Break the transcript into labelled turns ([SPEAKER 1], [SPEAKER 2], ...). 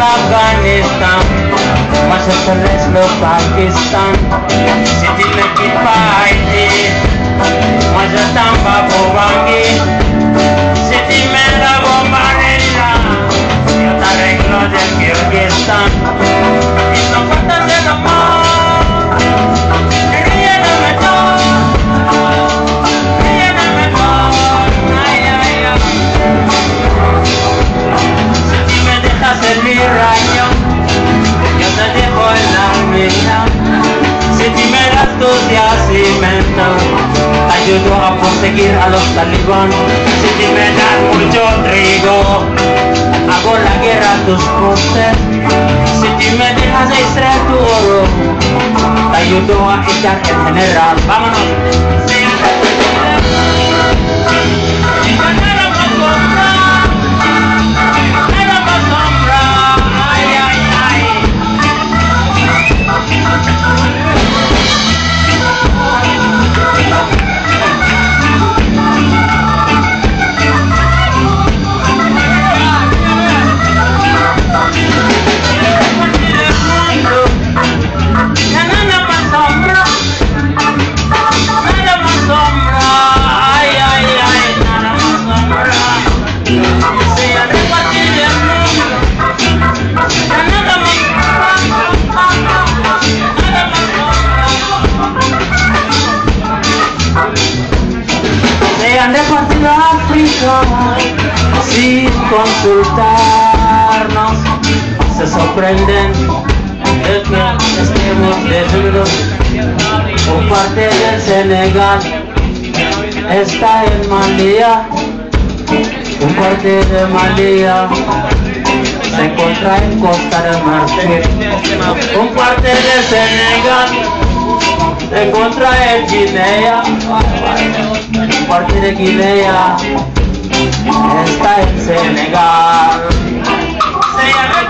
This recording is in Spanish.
[SPEAKER 1] Afghanistan Masha Celeste Pakistan. Siti Laki Paiti Masha Tamba Bobangi Ayudo a perseguir a los talibán Si ti me das mucho trigo Hago la guerra a tus costes Si me dejas extraer tu oro Te ayudo a echar el general. Vámonos consultarnos, se sorprenden de que estemos desnudos por parte del Senegal. Está en Malía. Un parte de Malía. Se encuentra en Costa de Marfil. Un parte de Senegal. Se encuentra en Guinea. Un parte de Guinea está en Senegal. se